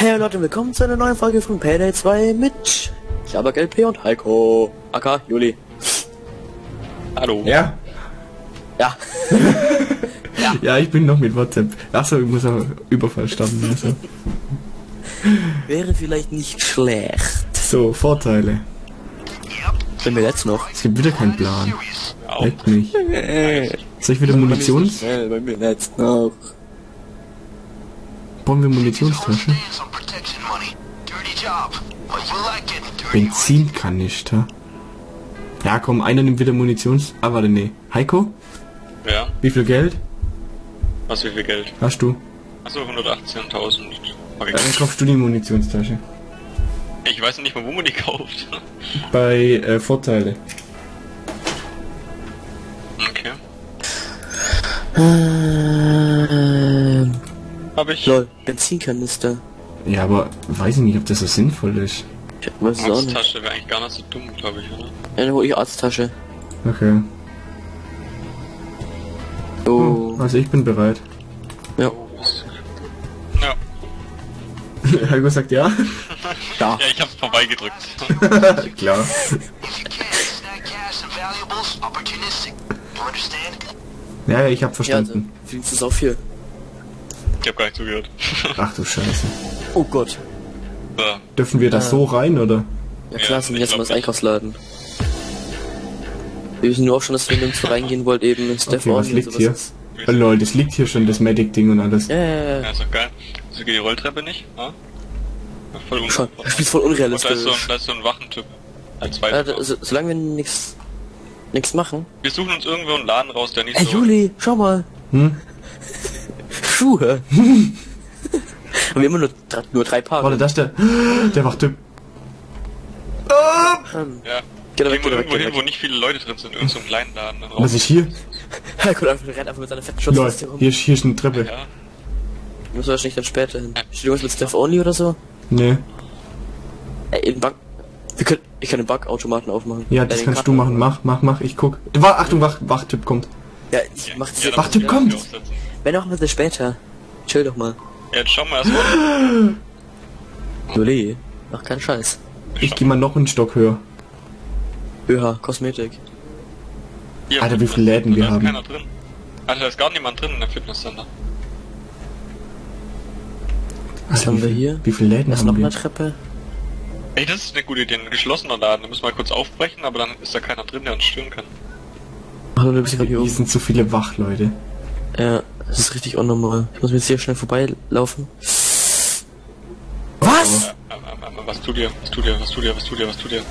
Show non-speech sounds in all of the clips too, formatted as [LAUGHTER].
Hey Leute, willkommen zu einer neuen Folge von Payday 2 mit Jabak LP und Heiko, aka Juli. Hallo. Ja? [LAUGHS] Ja, Ja, ich bin noch mit WhatsApp. Achso, ich muss auch Überfall starten. Also. wäre vielleicht nicht schlecht. So, Vorteile. Wenn wir jetzt noch. Es gibt wieder keinen Plan. Leckt mich. Soll ich wieder Munitions... Schnell, bei mir jetzt noch. Like getting dirty. Benzinkanister. Ja, komm, einer nimmt wieder Munitions... Ah, warte, nee. Heiko? Ja, Wie viel Geld was wie viel Geld? hast du? Achso, 118.000. Okay. Dann kaufst du die Munitionstasche. Ich weiß nicht mal, wo man die kauft. [LAUGHS] Bei äh, Vorteile. Okay. Ähm, Hab ich. lol, Benzinkanister. Ja, aber weiß ich nicht, ob das so sinnvoll ist. Ich weiß es auch nicht. Arzttasche wäre eigentlich gar nicht so dumm, glaube ich, oder? Ja, dann hol ich Arzttasche. Okay. Oh, Also ich bin bereit. ja. Ja. [LAUGHS] Heiko sagt ja. [LAUGHS] Ja, Ja, ich hab's vorbeigedrückt. [LAUGHS] Klar. Ja, ja, ich hab ja also, verstanden. du auch viel. Ich hab gar nicht zugehört. [LAUGHS] Ach du Scheiße. Oh Gott. So. Dürfen wir da so rein, oder? Ja klar, Ja, sind jetzt mal das. Einkaufsladen. Wir wissen nur auch schon, dass wir nirgendwo reingehen wollt, eben Steph Okay, was liegt hier? ist. Oh, lol, das liegt hier schon, das Medic-Ding und alles. Ja, ja, ja. Ja, ist doch geil. So geht die Rolltreppe nicht, ha? Ja, voll unsinnvoll. das spielt voll Und da ist unrealistisch. so ein, da ist so ein Wachentyp. Ja, zweiter. da, so, solange wir nichts nichts machen. Wir suchen uns irgendwo einen Laden raus, der nicht Ey so... Juli, schau mal. Hm? Schuhe. [LAUGHS] Haben wir immer nur, nur drei Paar. Warte, das ist der... Der Wachtyp. Ähm, Ja. Geh da weg, Irgendwo, geh da weg, irgendwo geh hin, wo nicht viele Leute drin sind. Irgend so einen kleinen Laden. Dann Was ist hier? Er kommt einfach, rennt einfach mit seiner fetten Schutzweste rum. hier, ist- hier ist eine Treppe. Ja. Muss wahrscheinlich dann später hin. Steht irgendwas mit Steph Only oder so? Nee. Ey, in Bank. Wir können, ich kann den Bankautomaten aufmachen. Ja, Äh, das kannst du machen. Mach, mach, mach, ich guck. Wa Achtung, Wach Wachtyp kommt. Ja, ich mach das Ja, müssen wir kommt. Wenn auch ein bisschen später. Chill doch mal. Ja, jetzt schauen wir erstmal. Juli, [GASPS] mach keinen Scheiß. Ich geh mal noch einen Stock höher. ÖH, Kosmetik. Hier, Alter, wie viele Läden wir haben. keiner drin. Alter, da ist gar niemand drin in der Fitnesscenter. Was haben wie wir hier? Wie viele Läden ist noch haben eine wir? Treppe. Ey, das ist eine gute Idee, ein geschlossener Laden. Da müssen wir kurz aufbrechen, aber dann ist da keiner drin, der uns stören kann. Hallo, du bist gerade hier Hier sind zu viele Wachleute. Ja, das ist richtig unnormal. Ich muss mir jetzt hier schnell vorbeilaufen. Was? Ähm, was tut ihr? Was tut ihr? Was tut ihr? Was tut ihr? Was tut ihr?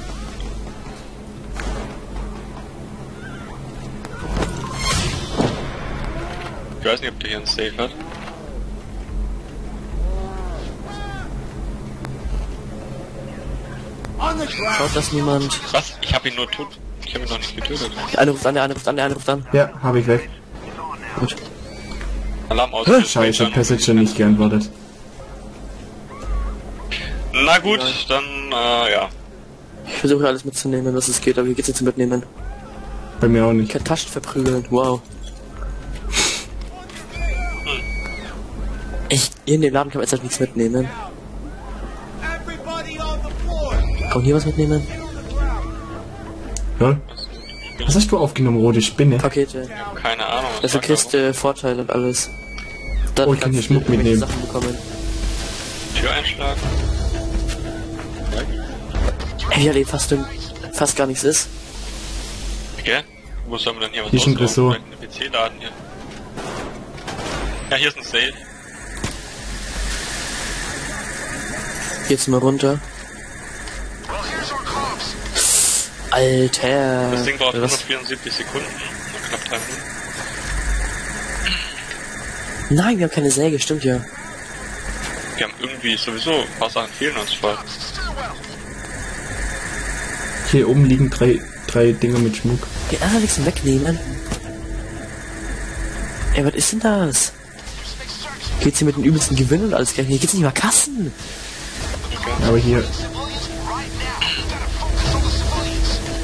Ich weiß nicht, ob der hier einen Safe hat. Schaut das niemand? Was? Ich habe ihn nur tot. Ich habe ihn noch nicht getötet. Der eine ruft an, der eine ruft an, der eine ruft an. Ja, hab ich weg. Gut. Alarm aus. Scheiße, Passager nicht geantwortet. Na gut, dann, äh, ja. Ich versuche alles mitzunehmen, was es geht, aber hier geht's zu mitnehmen. Bei mir auch Ich nicht. kann Taschen verprügeln, wow. Ich, hier in dem Laden kann man jetzt halt nichts mitnehmen. Kann man hier was mitnehmen? Lol. Was hast du aufgenommen, rote Spinne? Pakete. Keine Also sagt Kiste, Vorteile und alles. Dann Oh, ich kann hier du Schmuck mitnehmen. Sachen bekommen. Tür einschlagen. Ey, wie halt eben fast, fast gar nichts ist. Okay. Wo sollen wir denn hier was Hier ist ein? Tresor. PC-Laden hier. Ja, hier ist ein Safe. Geht's mal runter. Alter. Das Ding braucht was? 174 Sekunden. Nur knapp drei Minuten. Nein, wir haben keine Säge, stimmt ja. Wir haben irgendwie sowieso ein paar Sachen fehlen uns voll. Hier oben liegen drei, drei Dinger mit Schmuck. Die anderen nichts wegnehmen. Ey, was ist denn das? Geht's hier mit den übelsten Gewinn und alles gleich? Hier geht's nicht mal Kassen. Aber hier,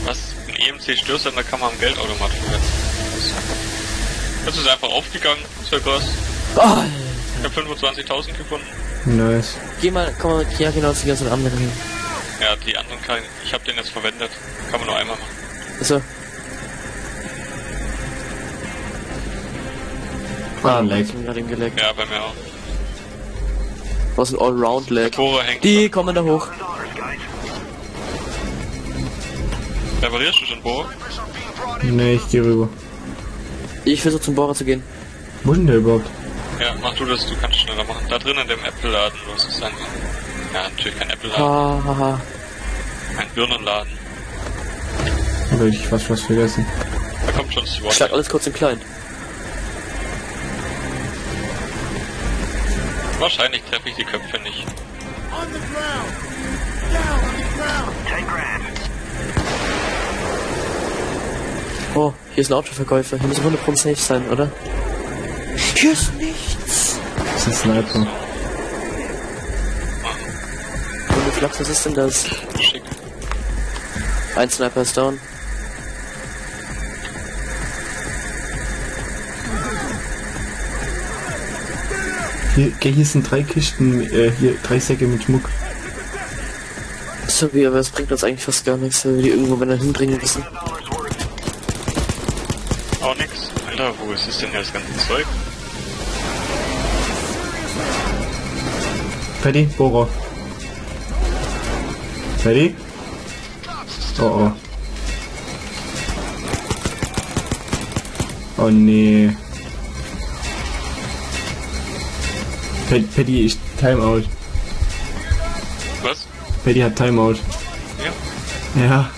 Was? Ein EMC-Störsender kann man am Geldautomat verwenden. Das ist einfach aufgegangen, circa. Oh, Ich habe 25.000 gefunden. Nice. Geh mal, komm mal, ja genau, zu ganzen anderen hin. Ja, die anderen kann ich habe den jetzt verwendet. Kann man nur einmal machen. So. Ah, ich Lag. bin gerade im geleckt. Ja, bei mir auch. Was ein Allround-Lag. Die kommen da hoch. Reparierst du schon Bohrer? Nee, ich geh rüber. Ich versuche zum Bohrer zu gehen. Wo ist denn der überhaupt? Ja, mach du das, du kannst schneller machen. Da drin in dem Apple-Laden, was ist dann? Ja, natürlich kein Apple-Laden, Ha, ha, ha. ein Birnenladen. Habe ich fast was vergessen. Da kommt schon SWAT. Schlag alles kurz in klein. Wahrscheinlich treffe ich die Köpfe nicht. Ten grand. Oh, hier ist ein Autoverkäufer. Hier muss 100% safe sein, oder? Hier ist nichts. Das ist ein Sniper. Und wie Flachs, was ist denn das? Schick. Ein Sniper ist down. Hier, hier sind drei Kisten, äh, hier drei Säcke mit Schmuck. So wie, aber es bringt uns eigentlich fast gar nichts, weil wir die irgendwo wenn hinbringen müssen. Auch nix. Alter, wo ist es denn hier das ganze Zeug? Paddy, Bohrer. Paddy? Oh oh. Oh nee. Paddy, ist Timeout. Was? Paddy hat Timeout. Ja. Ja.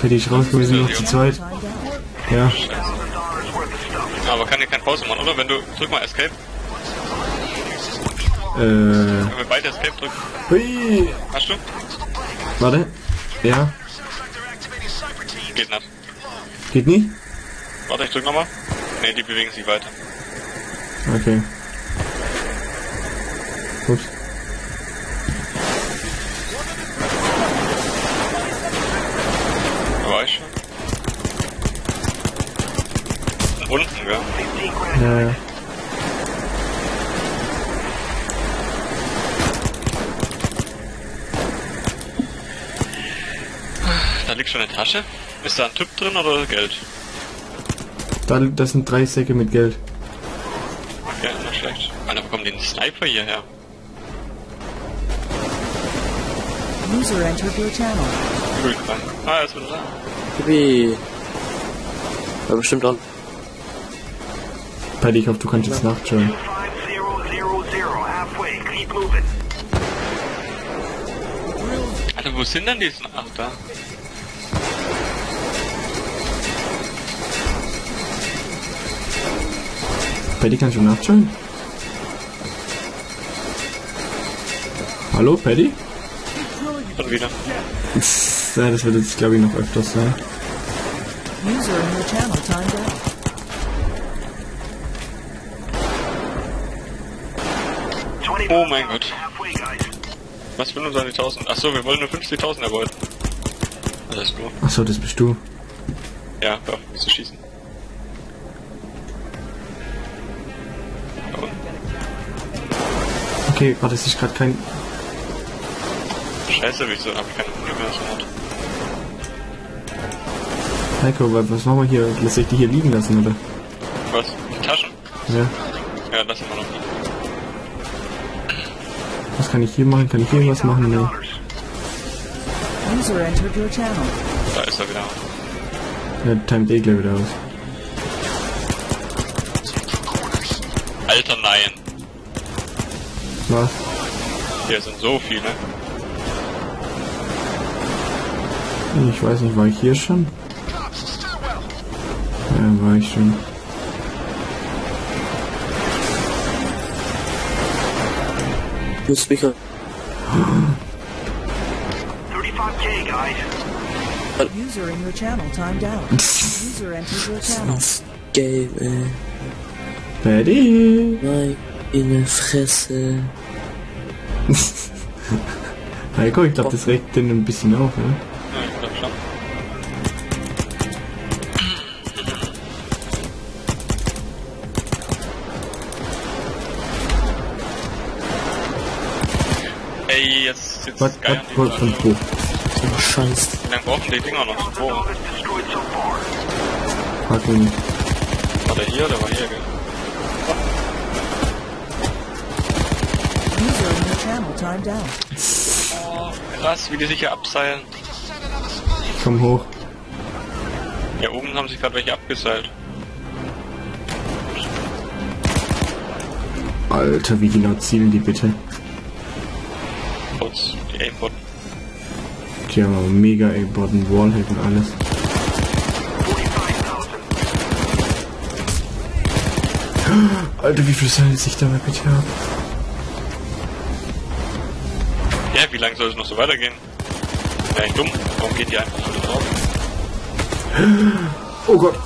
Paddy ist raus, sind noch zu zweit. Ja. Aber kann hier kein Pause machen, oder? Wenn du, drück mal Escape. Äh. Wir beide Escape drücken. Hui. Hast du? Warte. Ja. Geht nicht. Geht nicht? Warte, ich drück nochmal. Ne, die bewegen sich weiter. Okay. Ups. Da war ich schon. Unten, gell? Ja, ja. Schon eine Tasche. Ist da ein Typ drin oder Geld? Da, das sind drei Säcke mit Geld. Ja, nicht schlecht. Wo kommen die Sniper hierher? User entered your channel. Übel krank. Ah, er ist wieder da. Wie? War bestimmt dran. Paddy, ich hoffe, du kannst jetzt nachschauen. 5000, halfway. Keep moving. Alter, wo sind denn die? Ach, Paddy, kannst du nachschauen? Hallo, Paddy? Schon wieder. Ja, das wird jetzt, glaube ich, noch öfters sein. User in your channel timed out. Oh mein Gott. Was will uns an die 1000? Achso, wir wollen nur 50.000 erbeuten. Alles gut. Achso, das bist du. Ja, hör auf zu schießen. Okay, warte, es ist gerade kein... Scheiße, wieso habe ich keine Muni mehr so Not? Heiko, wa- was machen wir hier? Lass ich die hier liegen lassen, oder? Was? Die Taschen? Ja. Ja, lassen wir noch nicht. Was kann ich hier machen? Kann ich hier was machen? Nee. User entered your channel. Da ist er wieder. Ja, timet eh gleich wieder aus. Alter, nein. Was? Hier sind so viele. Ich weiß nicht, war ich hier schon? Ja, war ich schon. Du Speaker. 35k, guys. User in your channel timed out. User entered your channel. Game, ey. Paddy! Nein, in der Fresse. [LAUGHS] Heiko, ich glaube, das regt den ein bisschen auf, ne? Ja, ich glaub schon. Ey, jetzt sitzt Was, geil was, an was, die von wo? Oh, Scheiße. Wie lange brauchen die Dinger noch? Wo? Frag mich nicht. War der hier oder war hier, gell? Oh, krass, wie die sich hier abseilen. Komm hoch. Ja, oben haben sich gerade welche abgeseilt. Alter, wie genau zielen die bitte? Kurz, die Aimbot. Die haben aber mega A-Button, Wallhack und alles. [GASPS] Alter, wie viel Seil sich dabei bitte ab? Ja, wie lange soll es noch so weitergehen? Ja, echt dumm. Warum geht die einfach alle drauf? Oh Gott.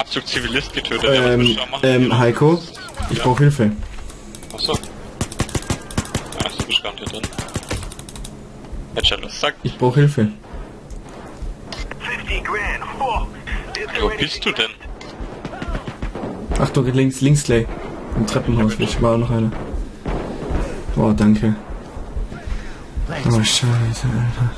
Abzug Zivilist getötet. Ähm, du ähm, Heiko, ich Ja. brauche Hilfe. Achso. Ja, ist Bestand hier drin. Hätte schon was gesagt. Ich brauche Hilfe. 50 grand. Whoa. Wo bist du denn? Achtung, links, links gleich. Im Treppenhaus, ich war auch noch einer. Boah, danke. Oh, scheiße. Alter,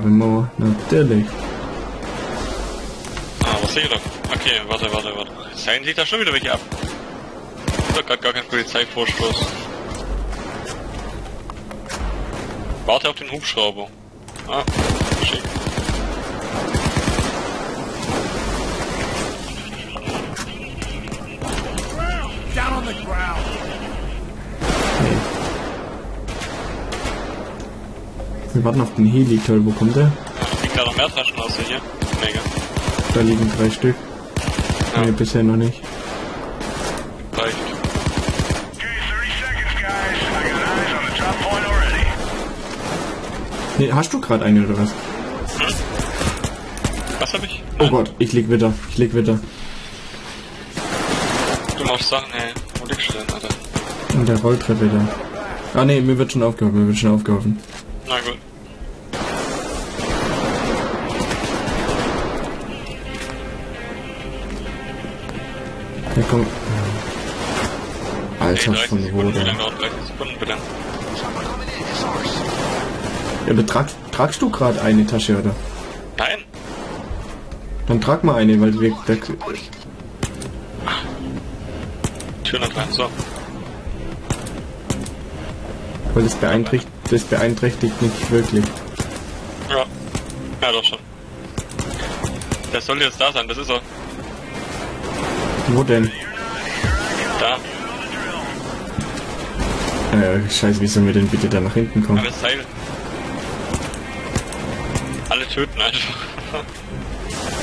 Mauer. Natürlich. Ah, was sehe ich da? Okay, warte, warte, warte. Seilen sich da schon wieder welche ab? Doch grad gar kein Polizeivorstoß. Warte auf den Hubschrauber. Ah, schick. Down on the ground. Wir warten auf den Heli, toll. Wo kommt der? Liegt da noch mehr Taschen außer hier? Mega. Da liegen drei Stück. Ja. Nee, bisher noch nicht. Reicht. Okay, 30 seconds, guys. I got eyes on the drop point already. Nee, hast du gerade eine oder was? Was hab ich? Oh Gott, ich leg wieder. Ich leg wieder. Du machst Sachen, ey. Wo liegst du denn, Alter? Und der Rolltreppe da. Ah nee, mir wird schon aufgehoben, mir wird schon aufgehoben. Na gut. Ja, komm. Alter, 30 von Sekunden, wie da? lange dauert 30 Sekunden bitte? Ja, betrag, tragst du gerade eine Tasche, oder? Nein! Dann trag mal eine, weil wir... Da, Tür noch rein, so. weil das beeinträchtigt, das beeinträchtigt nicht wirklich. Ja. Ja, doch schon. Der soll jetzt da sein, das ist er. Wo denn? Da. Äh, scheiße, wie sollen wir denn bitte da nach hinten kommen? Alles Seil. Alle töten einfach. [LAUGHS]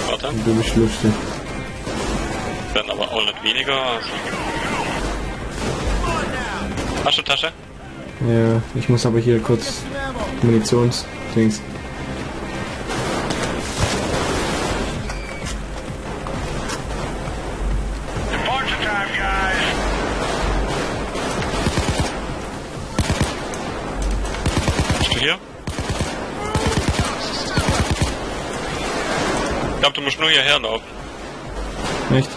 Warte. Du bist lustig. Dann aber auch nicht weniger. Also. Hast du Tasche? Ja, ich muss aber hier kurz Munitionsdings. Departure time, guys. Bist du hier? Ich glaube, du musst nur hierher laufen. Echt?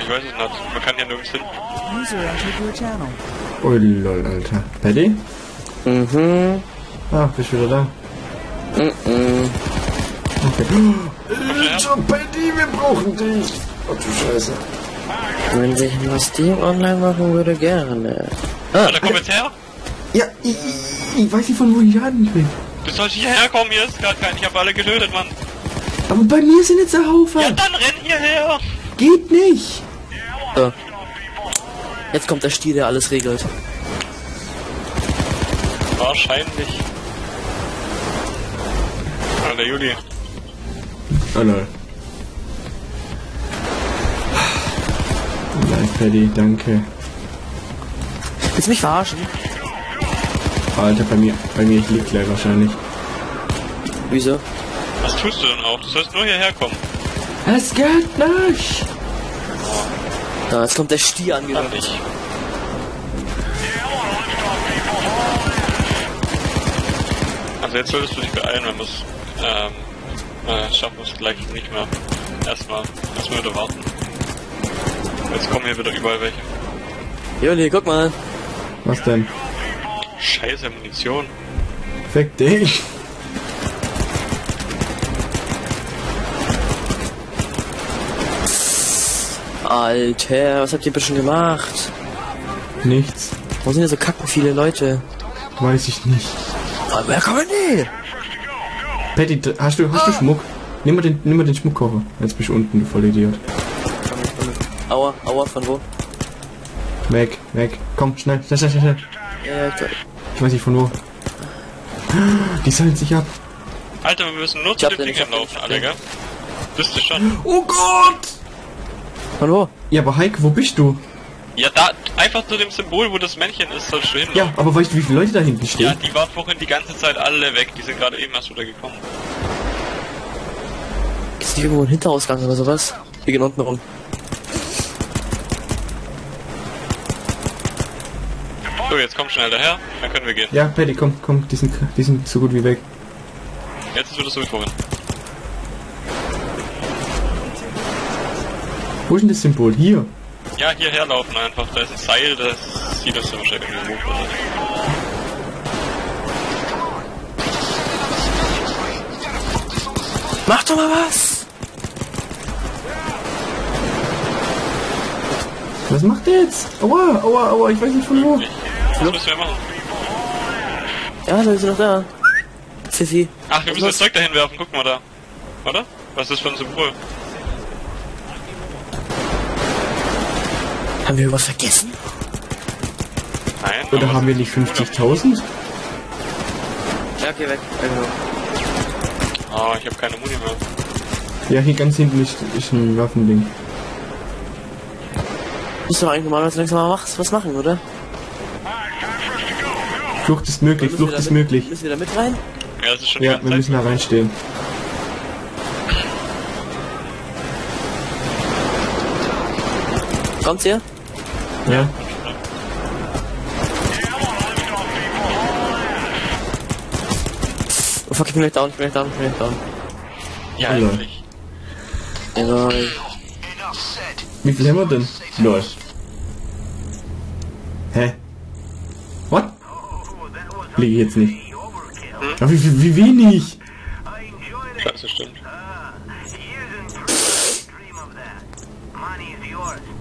Ich weiß es nicht. Man kann hier nirgends hin. User entered your channel. Oh lol, Alter. Paddy? Mhm. Ah, bist wieder da? Mhm. Okay. Alter, Paddy, wir brauchen dich! Oh du Scheiße. Wenn sich mal Steam online machen würde, gerne. Ah, komm jetzt her! Ja, ich, ich, ich weiß nicht von wo ich an bin. Du sollst hierher kommen, hier ist gerade kein. Ich habe alle getötet, Mann. Aber bei mir sind jetzt ein Haufen. Ja, dann renn hierher! Geht nicht. so. Jetzt kommt der Stier, der alles regelt. Wahrscheinlich. Alter, Juli. Oh lol. Nein, Paddy, danke. Willst du mich verarschen? Alter, bei mir, bei mir liegt gleich wahrscheinlich. Wieso? Was tust du denn auch? Du sollst nur hierher kommen. Es geht nicht! Da, jetzt kommt der Stier Kann angerannt. Also jetzt solltest du dich beeilen, wenn wir es ähm, äh, schaffen wir es gleich nicht mehr. Erstmal, erstmal wieder warten. Jetzt kommen hier wieder überall welche. Juli, guck mal. Was denn? Scheiße Munition. Fick dich! Alter, was habt ihr bitte schon gemacht? Nichts. Wo sind hier so kacken viele Leute? Weiß ich nicht. Ah, wer kommen die? Patty, hast du, hast du Schmuck? Nimm mal den, nimm mal den Schmuckkoffer. Jetzt bist du unten, du Vollidiot. Aua, aua, von wo? Weg, weg. Komm, schnell, schnell, schnell, schnell. Ja, ich, Ich weiß nicht von wo. Die seilen sich ab. Alter, wir müssen nur Ich zu den, Ding ich hab den, laufen, alle, gell? Bist du schon? Oh Gott! Von wo? Ja, aber Heike, wo bist du? Ja, da, einfach zu dem Symbol, wo das Männchen ist, sollst du hin. Ja, aber weißt du, wie viele Leute da hinten Ja, stehen? die waren vorhin die ganze Zeit alle weg. Die sind gerade eben erst wieder gekommen. Ist nicht irgendwo ein Hinterausgang oder sowas? Wir gehen unten rum. So, jetzt komm schnell daher, dann können wir gehen. Ja, Patty, komm, komm, die sind, die sind so gut wie weg. Jetzt ist wieder so wie vorhin. Wo ist denn das Symbol? Hier. Ja, hierher laufen einfach. Da ist ein Seil, das sieht das dann wahrscheinlich. Oder? Mach doch mal was! Was macht der jetzt? Aua, aua, aua, ich weiß nicht von wo. Was müssen wir machen? Ja, da ist noch da. Sissi. Ach, wir müssen das? Zeug dahin werfen. Guck mal da. Oder? Was ist das für ein Symbol? Haben wir irgendwas vergessen? Nein. Oder haben wir nicht ist ein 50.000? Ja, okay, weg. Symbol. Ah, ich habe keine Muni mehr. Ja, hier ganz hinten ist, ist ein Waffending. Müssen wir eigentlich normalerweise langsam mal was, was machen, oder? Flucht ist möglich, Flucht ist mit- möglich. Müssen wir da mit rein? Ja, das ist schon Ja, wir ganze müssen Zeit. da reinstehen. Kommt ihr? Ja. Oh fuck, ich bin gleich down, ich bin gleich down, ich bin gleich down. Ja. Egal. Enough said. Wie viel haben wir denn? Lol. Hä? What? Liege ich jetzt nicht. Aber wie, wie, wie wenig? Scheiße, stimmt.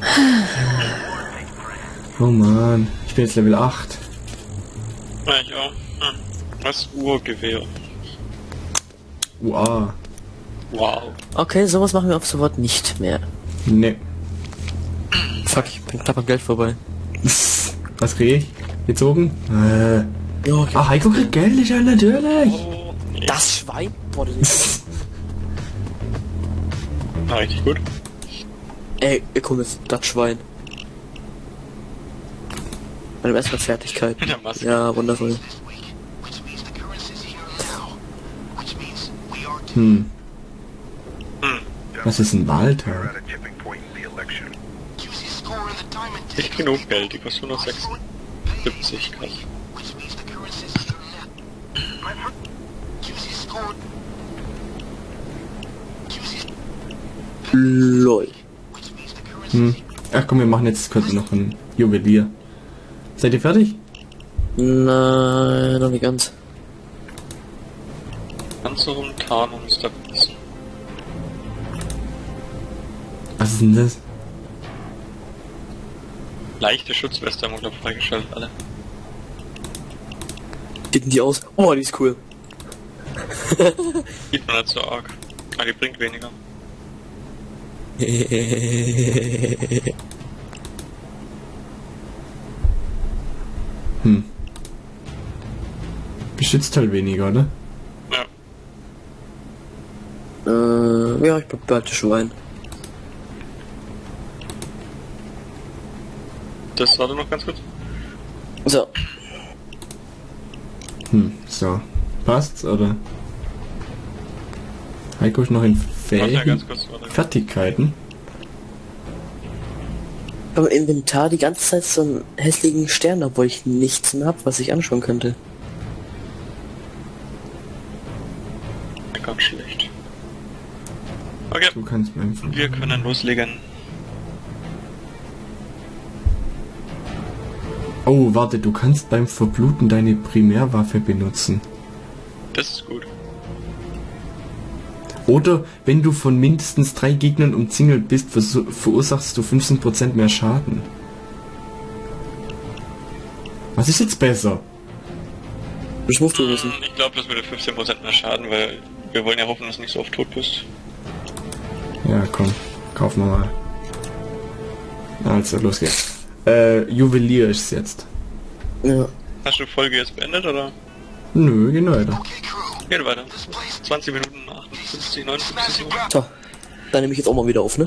[SIGHS] Oh man, ich bin jetzt Level 8. Ja, ich auch. Hm. Was? Urgewehr. Wow. Wow. Okay, sowas machen wir auf sofort nicht mehr. Ne. Fuck, ich bin knapp am Geld vorbei. [LAUGHS] Was krieg ich? Gezogen? Äh. Ja, okay. Ah, Heiko kriegt Geld, ja natürlich. Oh, nee. Das Schwein? Ist... Na, [LAUGHS] richtig gut. Ey, komm jetzt, das Schwein. Meine beste Fertigkeit. Mit der Maske. Ja, wundervoll. This week, which means the currency's here now. Which means we are to Hm. Hm. Was ist ein Wahltag? Nicht genug Geld, die kostet 176, krass. Which means the currency's here now. Use his score. Use his. LOL. Hm. Ach komm, wir machen jetzt kurz noch ein Juwelier. Seid ihr fertig? Nein, noch nicht ganz. Panzerung, Tarnung, Stabilis. Was ist denn das? Leichte Schutzweste haben wir glaube ich freigeschaltet, alle. Sieht denn die aus? Oh, die ist cool. [LAUGHS] Sieht man nicht so arg. Aber die bringt weniger. [LAUGHS] Hm. Beschützt halt weniger, oder? Ja. äh, ja, ich behalte Schwein. Das warte noch ganz kurz. So. Hm, so. Passt's, oder? Heiko ist noch in Warte ja Fähigkeiten. ganz kurz, warte. Fertigkeiten. Im Inventar die ganze Zeit so einen hässlichen Stern, obwohl ich nichts mehr hab, was ich anschauen könnte. Ganz schlecht. Okay, Du kannst beim Ver wir können loslegen. Oh, warte, du kannst beim Verbluten deine Primärwaffe benutzen. Das ist gut. Oder wenn du von mindestens drei Gegnern umzingelt bist, verursachst du 15% mehr Schaden. Was ist jetzt besser? Das musst du wissen. Ich glaube, das würde 15% mehr schaden, weil wir wollen ja hoffen, dass du nicht so oft tot bist. Ja, komm, kaufen wir mal. Also, los geht's. Äh, Juwelier ist jetzt. Ja. Hast du die Folge jetzt beendet oder? Nö, geh weiter. Geht weiter. This place 20 Minuten, 58, 59 massive Uhr. So. Dann nehme ich jetzt auch mal wieder auf, ne?